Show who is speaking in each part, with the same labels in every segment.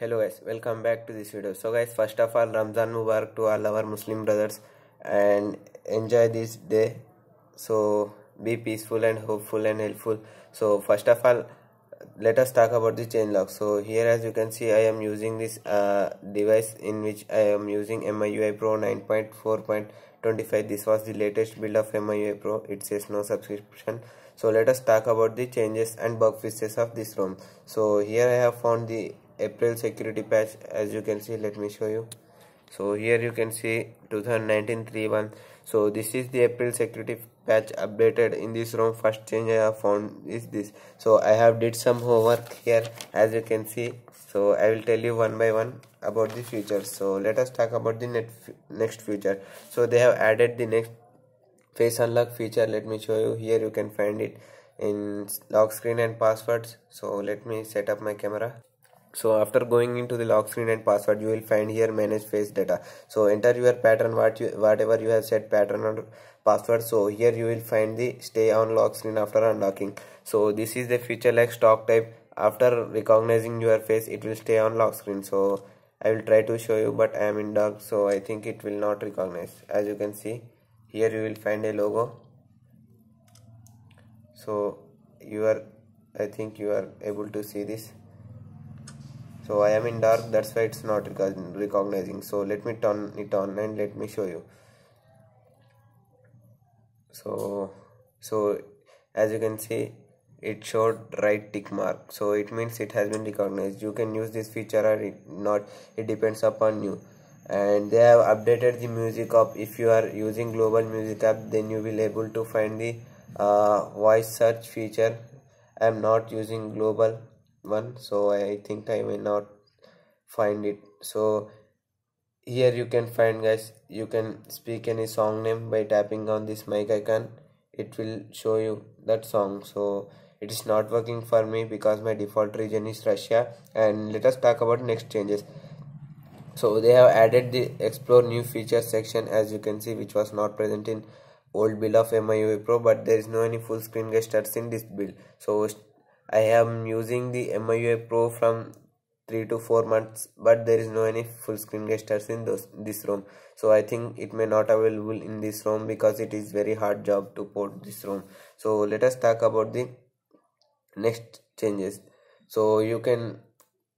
Speaker 1: hello guys welcome back to this video. So guys first of all ramzan mubarak to all our muslim brothers and enjoy this day. So be peaceful and hopeful and helpful. So first of all let us talk about the change log so here as you can see i am using this uh, device in which i am using miui pro 9.4.25 this was the latest build of miui pro. It says no subscription. So let us talk about the changes and bug fixes of this ROM. So here i have found the april security patch as you can see let me show you. So here you can see 2019 3.1 so this is the april security patch updated in this ROM first change i have found is this. So i have did some homework here as you can see. So i will tell you one by one about the features so let us talk about the net next feature so they have added the next face unlock feature. Let me show you. Here you can find it in lock screen and passwords. So let me set up my camera so after going into the lock screen and password you will find here manage face data. So enter your pattern what you whatever you have set pattern or password. So here you will find the stay on lock screen after unlocking. So this is the feature like stock type. After recognizing your face it will stay on lock screen. So i will try to show you but i am in dark so i think it will not recognize. As you can see here you will find a logo. So you are i think you are able to see this so I am in dark that's why it's not recognizing. So let me turn it on and let me show you. So so as you can see it showed right tick mark. So it means it has been recognized. You can use this feature or it not. It depends upon you. And they have updated the music app. If you are using global music app then you will able to find the uh, voice search feature. I am not using global one so i think i may not find it. So here you can find guys you can speak any song name by tapping on this mic icon. It will show you that song. So it is not working for me because my default region is russia. And let us talk about next changes. So they have added the explore new features section. As you can see which was not present in old build of MIUI Pro but there is no any full screen gestures in this build so I am using the MIUI Pro from 3 to 4 months but there is no any full screen gestures in those this ROM so I think it may not available in this ROM because it is very hard job to port this ROM so let us talk about the next changes. So you can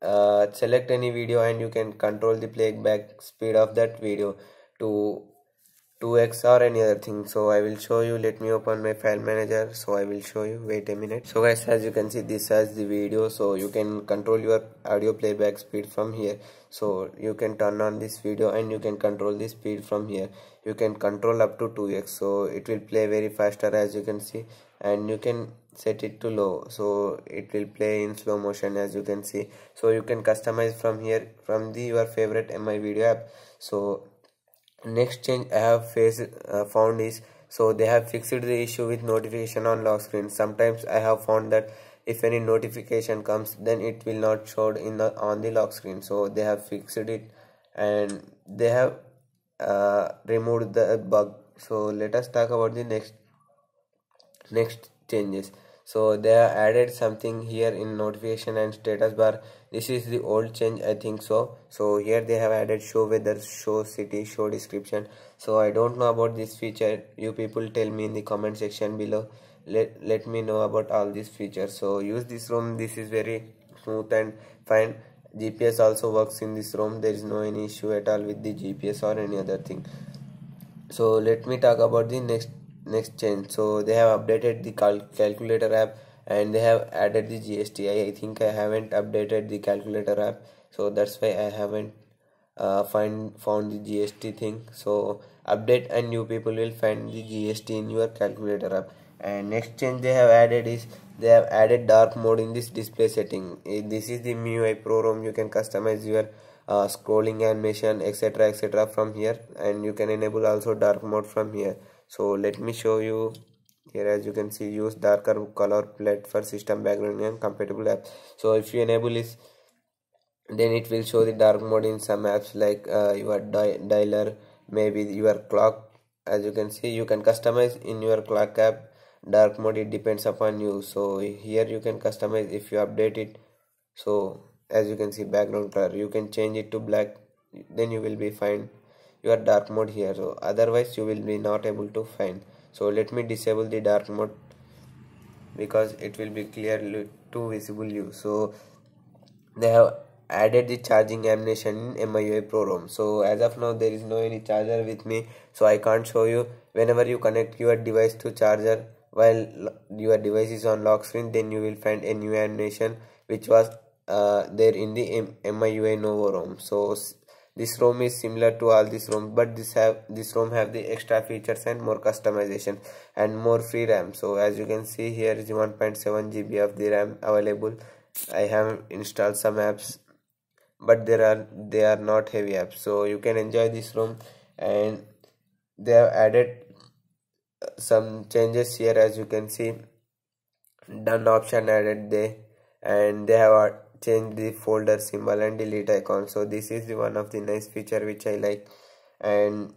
Speaker 1: uh, select any video and you can control the playback speed of that video to 2x or any other thing. So i will show you. Let me open my file manager. So i will show you. Wait a minute. So guys as you can see this has the video. So you can control your audio playback speed from here. So you can turn on this video and you can control the speed from here. You can control up to 2x so it will play very faster as you can see. And you can set it to low. So it will play in slow motion as you can see. So you can customize from here from the your favorite mi video app. So next change i have faced uh, found is so they have fixed the issue with notification on lock screen. Sometimes i have found that if any notification comes then it will not show in the on the lock screen. So they have fixed it and they have uh, removed the bug. So let us talk about the next next changes so they have added something here in notification and status bar. This is the old change i think so. So here they have added show weather show city show description. So i don't know about this feature. You people tell me in the comment section below. Let let me know about all these features. So use this ROM. This is very smooth and fine. Gps also works in this ROM. There is no any issue at all with the gps or any other thing. So let me talk about the next next change so they have updated the cal calculator app and they have added the gst I, I think i haven't updated the calculator app. So that's why i haven't uh, find found the gst thing. So update and new people will find the gst in your calculator app. And next change they have added is they have added dark mode in this display setting. Eh, this is the MIUI Pro ROM. You can customize your uh, scrolling animation etc etc from here. And you can enable also dark mode from here. So let me show you. Here as you can see use darker color palette for system background and compatible apps so if you enable this then it will show the dark mode in some apps like uh, your di dialer maybe your clock. As you can see you can customize in your clock app. Dark mode it depends upon you. So here you can customize if you update it. So as you can see background color. You can change it to black then you will be find your dark mode here so otherwise you will be not able to find. So let me disable the dark mode because it will be clearly too visible you. So they have added the charging animation in MIUI Pro ROM. So as of now there is no any charger with me so I can't show you. Whenever you connect your device to charger while your device is on lock screen then you will find a new animation which was uh, there in the M MIUI Novo ROM. So this ROM is similar to all these ROM but this have this ROM have the extra features and more customization and more free RAM. So as you can see here is 1.7 GB of the RAM available. I have installed some apps but there are they are not heavy apps. So you can enjoy this ROM and they have added some changes here as you can see. Done option added there and they have changed the folder symbol and delete icon. So this is one of the nice feature which i like. And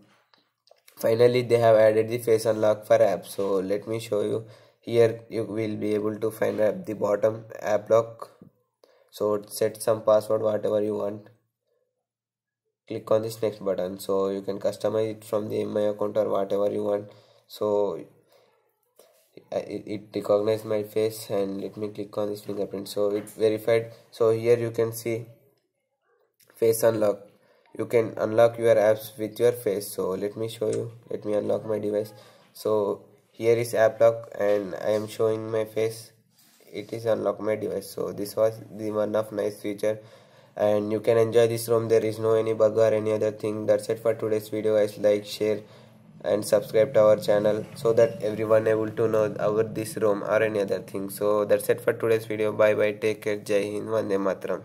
Speaker 1: finally they have added the face unlock for app. So let me show you. Here you will be able to find at the bottom app lock so set some password whatever you want. Click on this next button. So you can customize it from the my account or whatever you want. So it, it recognized my face and let me click on this fingerprint. So it verified. So here you can see face unlock. You can unlock your apps with your face. So let me show you. Let me unlock my device. So here is app lock and i am showing my face. It is unlock my device. So this was the one of nice feature. And you can enjoy this ROM there is no any bug or any other thing. That's it for today's video guys. Like share and subscribe to our channel so that everyone able to know about this ROM or any other thing. So that's it for today's video. Bye bye. Take care. Jai hind. Vande matram